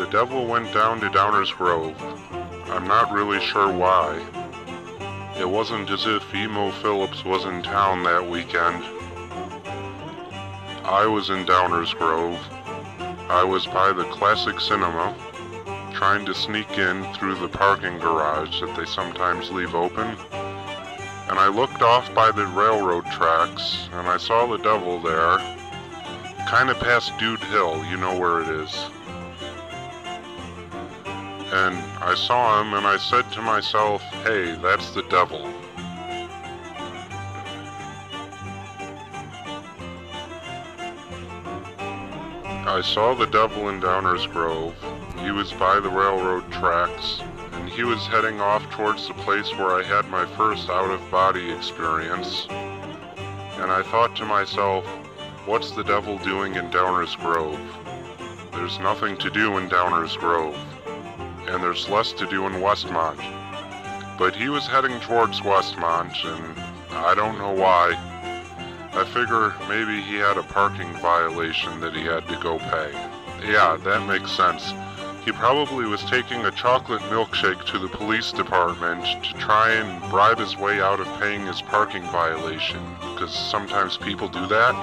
The devil went down to Downers Grove. I'm not really sure why. It wasn't as if Emo Philips was in town that weekend. I was in Downers Grove. I was by the Classic Cinema, trying to sneak in through the parking garage that they sometimes leave open. And I looked off by the railroad tracks, and I saw the devil there, kind of past Dude Hill, you know where it is. And I saw him, and I said to myself, hey, that's the devil. I saw the devil in Downers Grove. He was by the railroad tracks, and he was heading off towards the place where I had my first out-of-body experience. And I thought to myself, what's the devil doing in Downers Grove? There's nothing to do in Downers Grove, and there's less to do in Westmont. But he was heading towards Westmont, and I don't know why. I figure maybe he had a parking violation that he had to go pay. Yeah, that makes sense. He probably was taking a chocolate milkshake to the police department to try and bribe his way out of paying his parking violation, because sometimes people do that.